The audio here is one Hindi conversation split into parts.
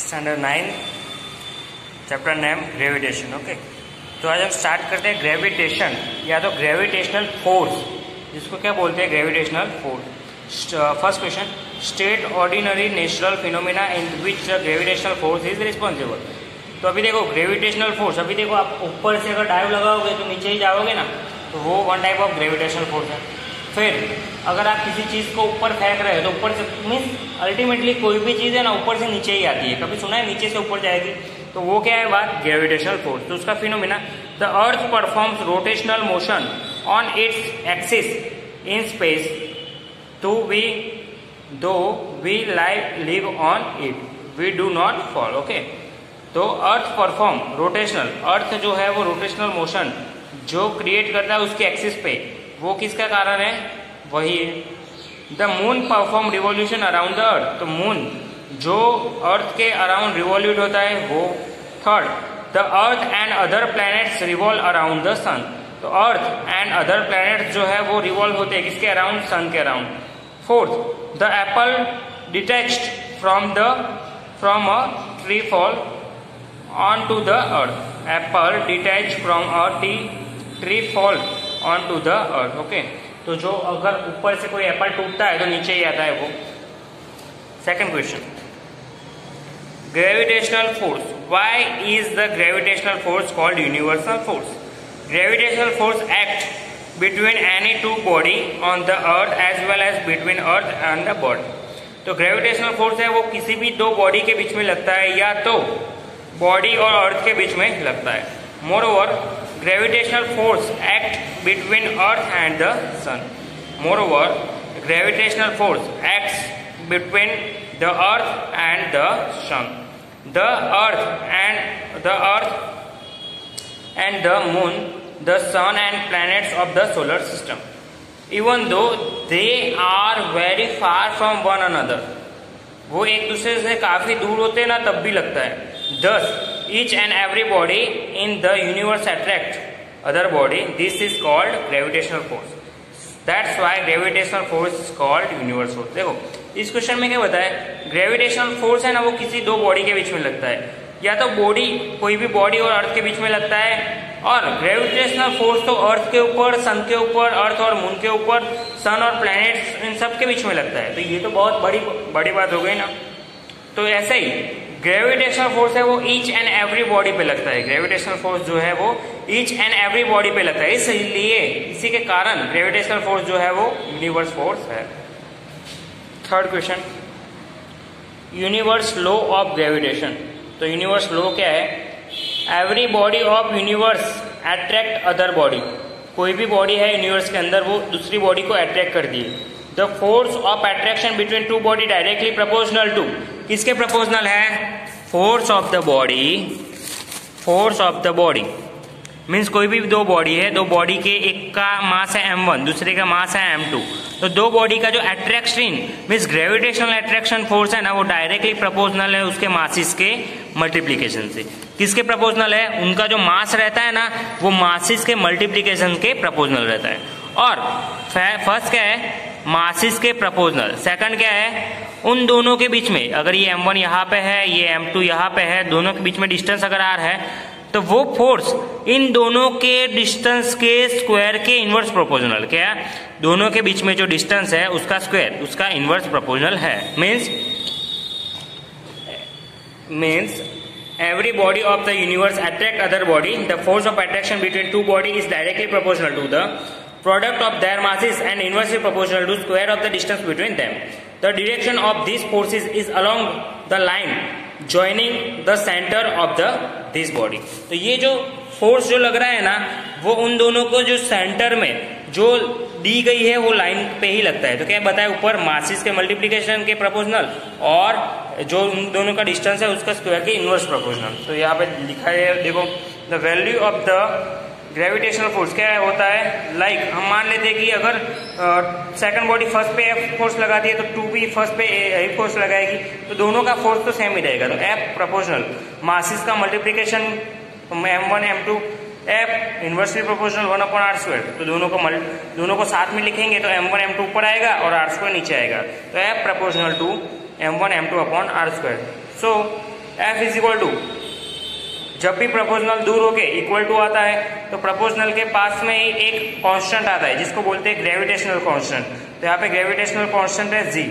Standard nine chapter name gravitation okay तो आज हम स्टार्ट करते हैं ग्रेविटेशन या तो ग्रेविटेशनल फोर्स जिसको क्या बोलते हैं gravitational force first question state ordinary natural phenomena in which the gravitational force is responsible तो अभी देखो ग्रेविटेशनल फोर्स अभी देखो आप ऊपर से अगर डाइव लगाओगे तो नीचे ही जाओगे ना तो वो one type of gravitational force है। फिर अगर आप किसी चीज़ को ऊपर फेंक रहे हो तो ऊपर से मीन्स अल्टीमेटली कोई भी चीज़ है ना, ऊपर से नीचे ही आती है। कभी सुना है नीचे से ऊपर जाएगी? तो वो क्या है बात? ग्रेविटेशनल फोर्स तो उसका phenomena the earth performs rotational motion on its axis in space too we though we live live on it we do not fall okay तो अर्थ परफॉर्म रोटेशनल अर्थ जो है वो रोटेशनल मोशन जो क्रिएट करता है उसके एक्सिस पे। वो किसका कारण है? वही है। The moon perform revolution around the earth तो मून जो अर्थ के अराउंड रिवॉल्यूट होता है, वो third the earth and other planets revolve around the sun तो अर्थ एंड अदर प्लैनेट्स जो है, वो रिवॉल्व होते हैं किसके अराउंड सन के around fourth the apple detached from the from a tree fall on to the earth apple detach from a t tree fall on to the earth okay तो जो अगर ऊपर से कोई एप्पल टूटता है तो नीचे ही आता है वो। Second question gravitational force why is the gravitational force called universal force gravitational force act between any two body on the earth as well as between earth and the body तो ग्रेविटेशनल फोर्स है वो किसी भी दो बॉडी के बीच में लगता है या तो बॉडी और अर्थ के बीच में लगता है। Moreover gravitational force act between earth and the sun moreover gravitational force acts between the earth and the sun the earth and the earth and the moon the sun and planets of the solar system even though they are very far from one another वो एक दूसरे से काफ़ी दूर होते हैं ना तब भी लगता है दस each and every body in the universe attract other body. This is called gravitational force. That's why gravitational force is called universe force. देखो, इस क्वेश्चन में क्या बताया? ग्रेविटेशनल फोर्स है ना, वो किसी दो बॉडी के बीच में लगता है। या तो बॉडी कोई भी बॉडी और अर्थ के बीच में लगता है, और ग्रेविटेशनल फोर्स तो अर्थ के ऊपर सन के ऊपर अर्थ और मून के ऊपर सन और प्लैनेट्स इन सब के बीच में लगता है। तो ये तो बहुत बड़ी बड़ी बात हो गई ना। तो ऐसे ही ग्रेविटेशनल फोर्स है वो ईच एंड एवरी बॉडी पे लगता है। ग्रेविटेशनल फोर्स जो है वो ईच एंड एवरी बॉडी पे लगता है। इसलिए, इसी के कारण ग्रेविटेशनल फोर्स जो है वो यूनिवर्स फोर्स है। Third question universe law of gravitation तो यूनिवर्स लॉ क्या है? Every body of universe attract other body कोई भी बॉडी है यूनिवर्स के अंदर, वो दूसरी बॉडी को अट्रैक्ट कर दी the force of attraction between two body directly proportional to किसके प्रपोजनल है? Force of the body force of the body means कोई भी दो बॉडी है, दो बॉडी के एक का मास है एम वन दूसरे का मास है एम टू तो दो बॉडी का जो attraction means gravitational attraction force है ना, वो डायरेक्टली प्रपोजनल है उसके मासिस के मल्टीप्लीकेशन से. किसके प्रपोजनल है? उनका जो मास रहता है ना, वो मासिस के मल्टीप्लीकेशन के प्रपोजनल रहता है. और फ़र्स्ट क्या है? मासिस के प्रपोजनल। सेकंड क्या है? उन दोनों के बीच में, अगर ये m1 यहाँ पे है, ये m2 यहाँ पे है, दोनों के बीच में डिस्टेंस अगर r है तो वो फोर्स इन दोनों के डिस्टेंस के स्क्वायर के इनवर्स प्रोपोर्शनल क्या दोनों के बीच में जो डिस्टेंस है, उसका स्क्वायर उसका इन्वर्स प्रोपोर्शनल है। Means means every body of the universe attract other body. The force of attraction between two body is directly proportional to the product of their masses and inversely proportional to square of the distance between them the direction of these forces is along the line joining the center of the this body तो ये जो फोर्स जो लग रहा है ना वो उन दोनों को जो सेंटर में जो दी गई है वो लाइन पे ही लगता है तो क्या बताया ऊपर मासिस के मल्टीप्लीकेशन के प्रपोजनल और जो उन दोनों का डिस्टेंस है उसका स्क्वायर के इनवर्स प्रपोजनल तो यहाँ पे लिखा है देखो the value of the gravitational force क्या होता है? लाइक like, हम मान लेते हैं कि अगर सेकंड बॉडी फ़र्स्ट पे एफ़ फोर्स लगाती है तो टू भी फ़र्स्ट पे एफ़ फोर्स लगाएगी तो दोनों का फोर्स तो सेम ही रहेगा। तो एफ़ प्रपोजनल मासिस का multiplication M one M two F inversely proportional one upon R square तो दोनों को दोनों को साथ में लिखेंगे तो एम वन एम टू ऊपर आएगा और आर स्क्वायर नीचे आएगा। तो F proportional to M one M two upon R square so F is equal to जब भी प्रपोजनल दूर होके इक्वल टू आता है तो प्रपोजनल के पास में ही एक कांस्टेंट आता है, जिसको बोलते हैं ग्रेविटेशनल कांस्टेंट तो यहाँ पे ग्रेविटेशनल कांस्टेंट है जी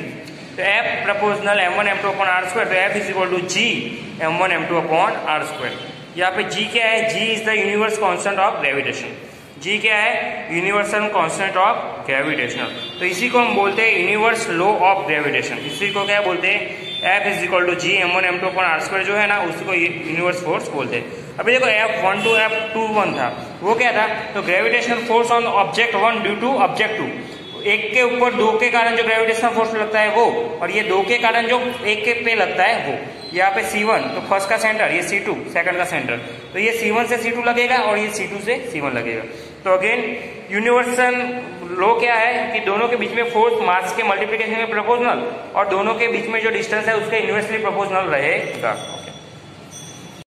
तो F proportional M one M two upon R square तो F is equal to G M one M two upon R square यहाँ पे जी क्या है? G is the universe constant of gravitation G क्या है? यूनिवर्सल कॉन्स्टेंट ऑफ़ ग्रेविटेशनल तो इसी को हम बोलते हैं यूनिवर्स लॉ ऑफ़ ग्रेविटेशन इसी को क्या बोलते हैं? F is equal to G M one M two upon R square जो है ना उसी को यूनिवर्स फोर्स बोलते हैं। अभी देखो F one two F two one था। वो क्या था? तो gravitational force on object one due to object two एक के ऊपर दो के कारण जो ग्रेविटेशनल फोर्स लगता है वो, और ये दो के कारण जो एक के पे लगता है वो। यहाँ पे C1 तो फ़र्स्ट का सेंटर ये C2 सेकंड का सेंटर तो ये C1 से C2 लगेगा, और ये C2 से C1 लगेगा। तो अगेन यूनिवर्सल लो क्या है कि दोनों के बीच में फोर्स मास के मल्टीप्लीकेशन में प्रपोजनल और दोनों के बीच में जो डिस्टेंस है उसका यूनिवर्सली प्रपोजनल रहेगा।